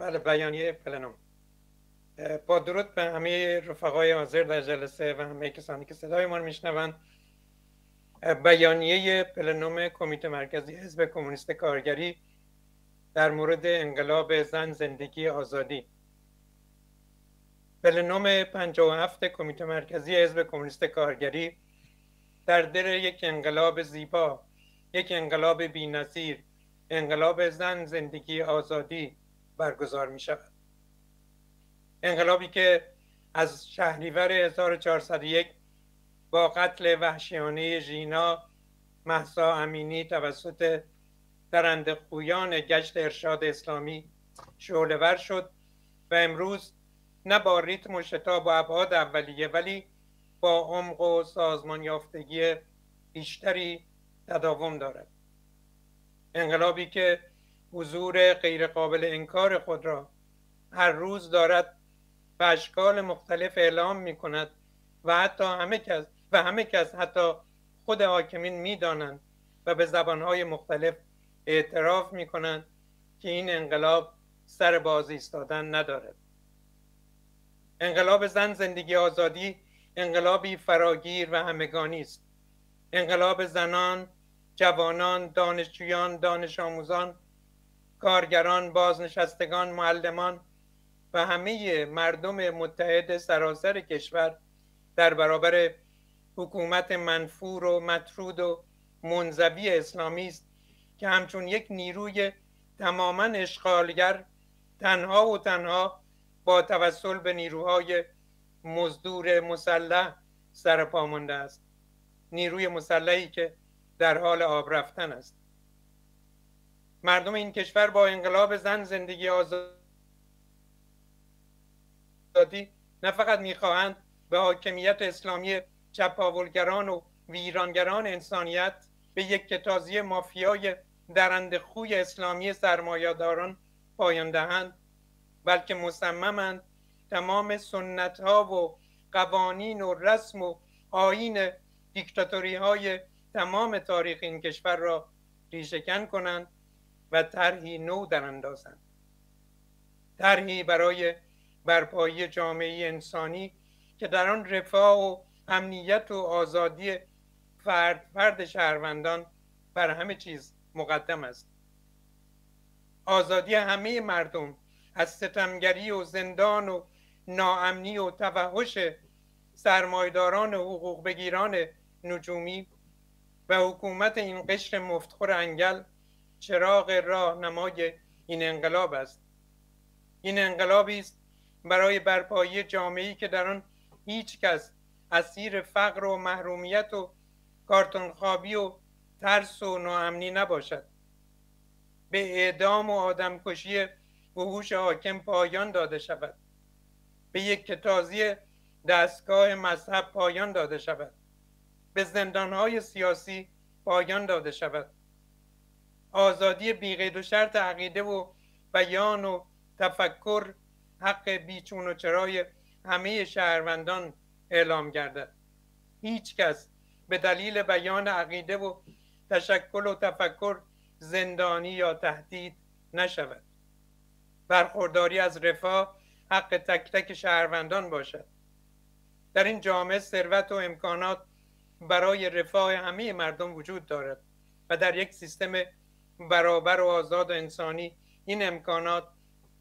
بله بیانیه پلنوم با درود به همه رفقای حاضر در جلسه و همه کسانی که صدای ما میشنوند. بیانیه پلنوم کمیته مرکزی حزب کمونیست کارگری در مورد انقلاب زن زندگی آزادی. پلنوم 57 کمیته مرکزی حزب کمونیست کارگری در در یک انقلاب زیبا یک انقلاب بی‌نظیر انقلاب زن زندگی آزادی. برگزار می شود انقلابی که از شهریور 1401 با قتل وحشیانه ژینا محسا امینی توسط درنده خویان گشت ارشاد اسلامی شعلور شد و امروز نه با ریتم و شتاب و ابعاد اولیه ولی با عمق و سازمان یافتگی بیشتری تداوم دارد. انقلابی که حضور غیرقابل انکار خود را. هر روز دارد به اشکال مختلف اعلام می کند و حتی همه کس و همه کس حتی خود حاکمین می‌دانند و به زبانهای مختلف اعتراف می کنند که این انقلاب سر باز ایستادن ندارد. انقلاب زن زندگی آزادی انقلابی فراگیر و همگانی است. انقلاب زنان جوانان دانشجویان دانش آموزان کارگران بازنشستگان معلمان و همه مردم متحد سراسر کشور در برابر حکومت منفور و مطرود و منزوی اسلامی است که همچون یک نیروی تماما اشغالگر تنها و تنها با توسل به نیروهای مزدور مسلح سرپا مانده است. نیروی مسلحی که در حال آب رفتن است. مردم این کشور با انقلاب زن زندگی آزادی نه فقط می‌خواهند به حاکمیت اسلامی چپاولگران و ویرانگران انسانیت به یک کتازی مافیای درند خوی اسلامی سرمایهداران پایان دهند بلکه مصممند تمام سنت ها و قوانین و رسم و آین دیکتاتوری های تمام تاریخ این کشور را ریشهکن کنند. و طرحی نو در اندازند. طرحی برای برپایی جامعه انسانی که در آن رفاه و امنیت و آزادی فرد فرد شهروندان بر همه چیز مقدم است. آزادی همه مردم از ستمگری و زندان و ناامنی و توحش سرمایداران حقوق بگیران نجومی و حکومت این قشر مفتخور انگل چراغ راهنمای این انقلاب است. این انقلابی است برای برپایی جامعه‌ای که در آن هیچ کس اسیر فقر و محرومیت و کارتون خوابی و ترس و ناامنی نباشد. به اعدام و آدمکشی وحوش حاکم پایان داده شود. به یک کتازی دستگاه مذهب پایان داده شود. به زندانهای سیاسی پایان داده شود. آزادی بیقید و شرط عقیده و بیان و تفکر حق بیچون و چرای همه شهروندان اعلام گردد. هیچ کس به دلیل بیان عقیده و تشکل و تفکر زندانی یا تهدید نشود. برخورداری از رفاه حق تک تک شهروندان باشد. در این جامعه ثروت و امکانات برای رفاه همه مردم وجود دارد و در یک سیستم برابر و آزاد و انسانی این امکانات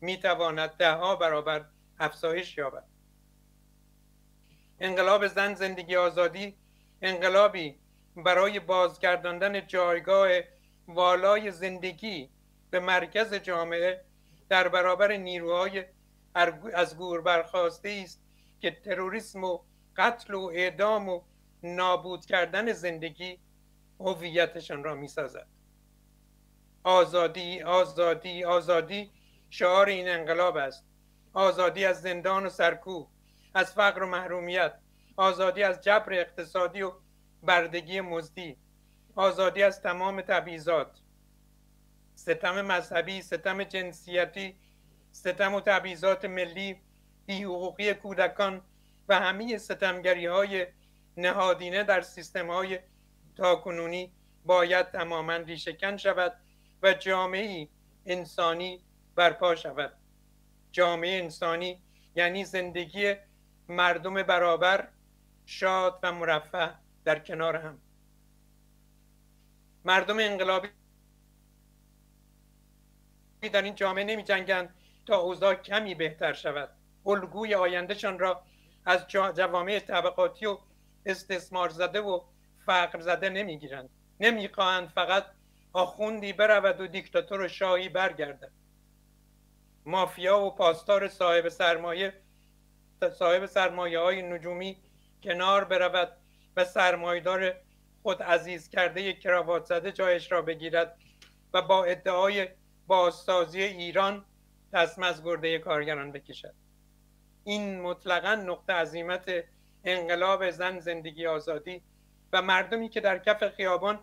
می تواند ده ها برابر افزایش یابد. انقلاب زن زندگی آزادی انقلابی برای بازگرداندن جایگاه والای زندگی به مرکز جامعه در برابر نیروهای از گور برخواسته است که تروریسم و قتل و اعدام و نابود کردن زندگی هویتشان را می‌سازد. آزادی آزادی آزادی. شعار این انقلاب است. آزادی از زندان و سرکوب از فقر و محرومیت. آزادی از جبر اقتصادی و بردگی مزدی. آزادی از تمام تبعیضات. ستم مذهبی ستم جنسیتی ستم و تبعیضات ملی بیحقوقی کودکان و همه ستمگری های نهادینه در سیستم های تاکنونی باید تماما ریشهکن شود. و جامعه انسانی برپا شود. جامعه انسانی یعنی زندگی مردم برابر شاد و مرفه در کنار هم. مردم انقلابی در این جامعه نمی جنگند تا اوضاع کمی بهتر شود. الگوی آیندهشان را از جوامع طبقاتی و استثمار زده و فقر زده نمی‌گیرند. نمی‌خواهند فقط آخوندی برود و دیکتاتور و شاهی برگردد. مافیا و پاسدار صاحب سرمایه صاحب سرمایه های نجومی کنار برود و سرمایدار خود عزیز کرده کراوات زده جایش را بگیرد و با ادعای بازسازی ایران دست از گرده کارگران بکشد. این مطلقا نقطه عظیمت انقلاب زن زندگی آزادی و مردمی که در کف خیابان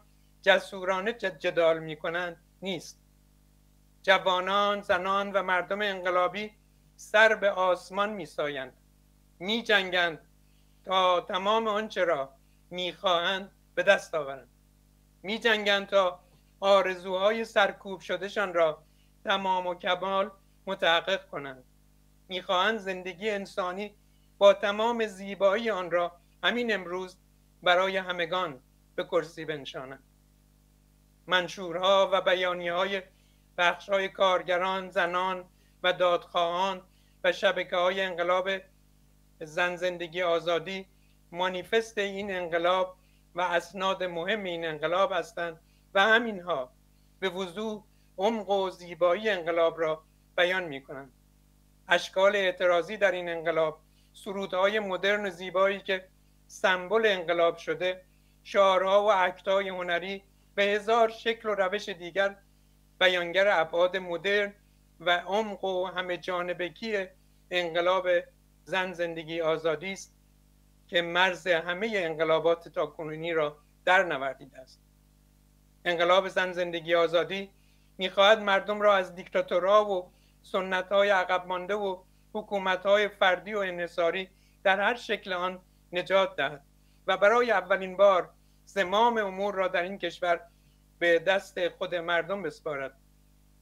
جسورانه جدال می کنند نیست. جوانان، زنان و مردم انقلابی سر به آسمان می سایند می جنگند تا تمام آنچه را می خواهند به دست آورند. می جنگند تا آرزوهای سرکوب شدهشان را تمام و کمال متحقق کنند. می‌خواهند زندگی انسانی با تمام زیبایی آن را همین امروز برای همگان به کرسی بنشانند. منشورها و بیانیه های بخش های کارگران زنان و دادخواهان و شبکه های انقلاب زن زندگی آزادی مانیفست این انقلاب و اسناد مهم این انقلاب هستند و همینها به وضوح عمق و زیبایی انقلاب را بیان می کنند اشکال اعتراضی در این انقلاب سرودهای مدرن و زیبایی که سمبل انقلاب شده شعارها و اکتهای هنری به هزار شکل و روش دیگر بیانگر ابعاد مدرن و عمق و همه جانبگی انقلاب زن زندگی آزادی است که مرز همه انقلابات تا کنونی را در نوردیده است. انقلاب زن زندگی آزادی می‌خواهد مردم را از دیکتاتورها و سنت های عقب مانده و حکومت های فردی و انحصاری در هر شکل آن نجات دهد و برای اولین بار زمام امور را در این کشور به دست خود مردم بسپارد.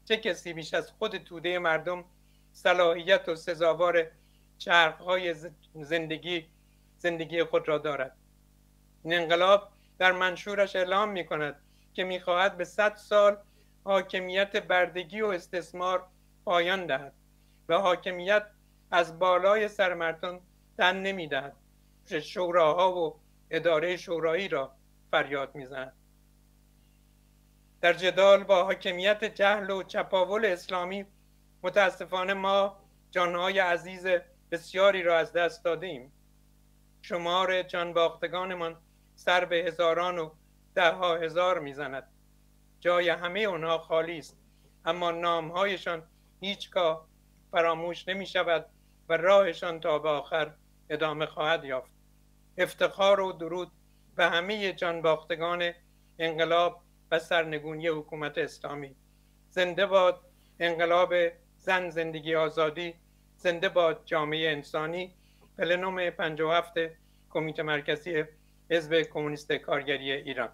چه کسی بیش از خود توده مردم صلاحیت و سزاوار چرخهای زندگی زندگی خود را دارد؟ این انقلاب در منشورش اعلام می کند که می‌خواهد به صد سال حاکمیت بردگی و استثمار پایان دهد و حاکمیت از بالای سر مردم تن نمی‌دهد. شوراها و اداره شورایی را فریاد می‌زند در جدال با حاکمیت جهل و چپاول اسلامی متاسفانه ما جانهای عزیز بسیاری را از دست داده ایم شمار جانباختگانمان سر به هزاران و ده ها هزار می‌زند. جای همه آنها خالی است اما نامهایشان هیچگاه فراموش نمی شود و راهشان تا به آخر ادامه خواهد یافت. افتخار و درود به همه جانباختگان انقلاب و سرنگونی حکومت اسلامی. زنده باد انقلاب زن زندگی آزادی زنده باد جامعه انسانی پلنوم 57 کمیته مرکزی حزب کمونیست کارگری ایران.